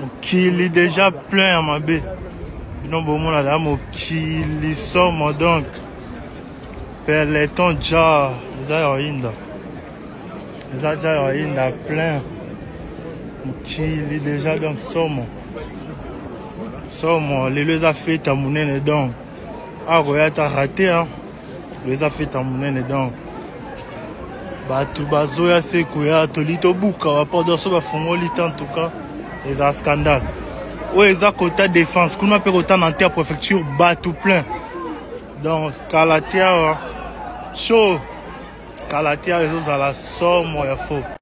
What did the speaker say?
mokili deja plein ya mabe bino bomona da mokili somo donc peleton ja eza ya oyinda eza ja ya oyinda plein mokili deja donc somo somo lelo eza fete ya monene donc akoya ta rate hein eza feta monene donc bato bazoya se koya toli tobuka baporte so bafungoli te en tout cas eza scandale oyo eza kota défense kuna mpe kota na nte ya préfecture bato plein donc kala te awa show kala te awa ezozala somo ya faux